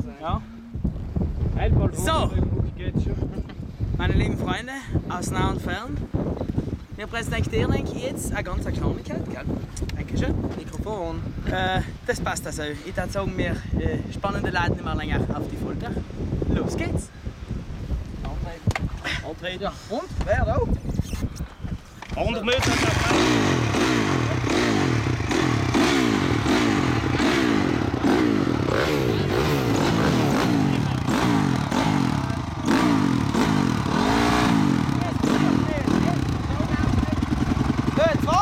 sein. Ja. So, meine lieben Freunde aus nah und fern, wir präsentieren euch jetzt eine ganz Kleinigkeit. Dankeschön. Mikrofon. Äh, das passt also. Ich würde sagen, wir äh, spannende Leute nicht mehr länger auf die Folter. Los geht's! Antreten. Antreten. Und? Wer da? 100 Meter. Fahren!